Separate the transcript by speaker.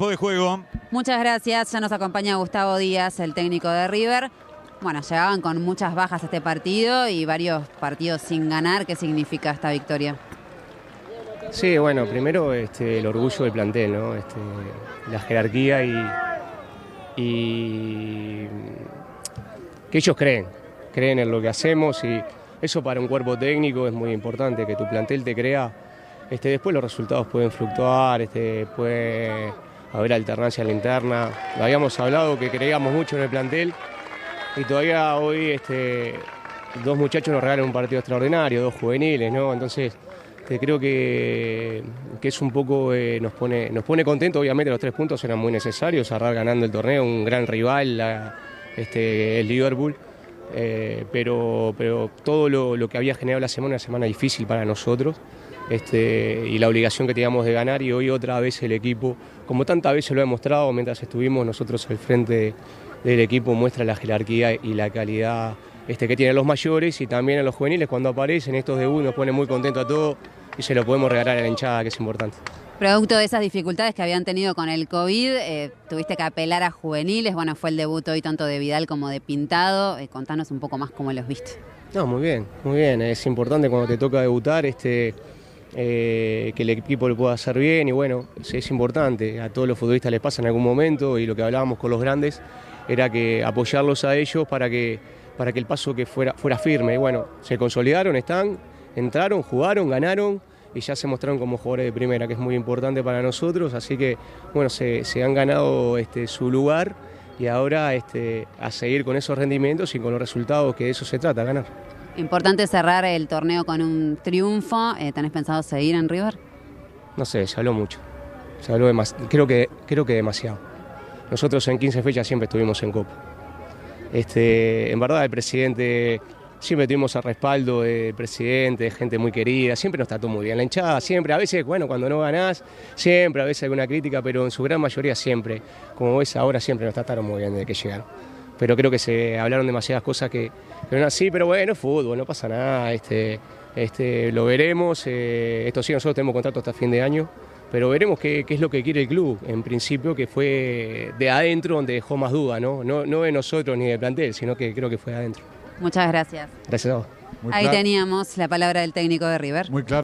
Speaker 1: campo de juego.
Speaker 2: Muchas gracias. Ya nos acompaña Gustavo Díaz, el técnico de River. Bueno, llegaban con muchas bajas a este partido y varios partidos sin ganar. ¿Qué significa esta victoria?
Speaker 3: Sí, bueno, primero este, el orgullo del plantel, ¿no? Este, la jerarquía y, y que ellos creen, creen en lo que hacemos y eso para un cuerpo técnico es muy importante, que tu plantel te crea. Este, después los resultados pueden fluctuar, este, puede haber alternancia en interna. Habíamos hablado que creíamos mucho en el plantel y todavía hoy este, dos muchachos nos regalan un partido extraordinario, dos juveniles, ¿no? Entonces creo que, que, es un poco, eh, nos pone nos pone contento, obviamente los tres puntos eran muy necesarios, cerrar ganando el torneo, un gran rival, este, el Liverpool. Eh, pero, pero todo lo, lo, que había generado la semana, una semana difícil para nosotros este, y la obligación que teníamos de ganar y hoy otra vez el equipo, como tantas veces lo ha demostrado mientras estuvimos nosotros al frente del equipo, muestra la jerarquía y la calidad este, que tienen los mayores y también a los juveniles cuando aparecen estos debuts nos pone muy contento a todos y se lo podemos regalar a la hinchada que es importante.
Speaker 2: Producto de esas dificultades que habían tenido con el COVID, eh, tuviste que apelar a juveniles. Bueno, fue el debut hoy tanto de Vidal como de Pintado. Eh, contanos un poco más cómo los viste.
Speaker 3: No, muy bien, muy bien. Es importante cuando te toca debutar este, eh, que el equipo lo pueda hacer bien y bueno, es importante. A todos los futbolistas les pasa en algún momento y lo que hablábamos con los grandes era que apoyarlos a ellos para que, para que el paso que fuera, fuera firme. Y bueno, se consolidaron, están, entraron, jugaron, ganaron y ya se mostraron como jugadores de primera, que es muy importante para nosotros, así que bueno, se, se han ganado este, su lugar y ahora este, a seguir con esos rendimientos y con los resultados, que de eso se trata, ganar.
Speaker 2: Importante cerrar el torneo con un triunfo, eh, ¿tenés pensado seguir en River?
Speaker 3: No sé, se habló mucho, se habló creo que, creo que demasiado. Nosotros en 15 fechas siempre estuvimos en Copa. Este, en verdad el presidente siempre tuvimos el respaldo del presidente, de gente muy querida, siempre nos trató muy bien. La hinchada siempre, a veces, bueno, cuando no ganás, siempre, a veces alguna crítica, pero en su gran mayoría siempre, como ves ahora, siempre nos trataron muy bien desde que llegaron. Pero creo que se hablaron demasiadas cosas que, que no así, pero bueno, fútbol, no pasa nada, este, este, lo veremos. Eh, esto sí, nosotros tenemos contrato hasta fin de año, pero veremos qué, qué, es lo que quiere el club, en principio, que fue de adentro donde dejó más duda, ¿no? No, no de nosotros ni del plantel, sino que creo que fue de adentro.
Speaker 2: Muchas gracias.
Speaker 3: Gracias a vos.
Speaker 2: Muy Ahí claro. teníamos la palabra del técnico de River.
Speaker 1: Muy claro.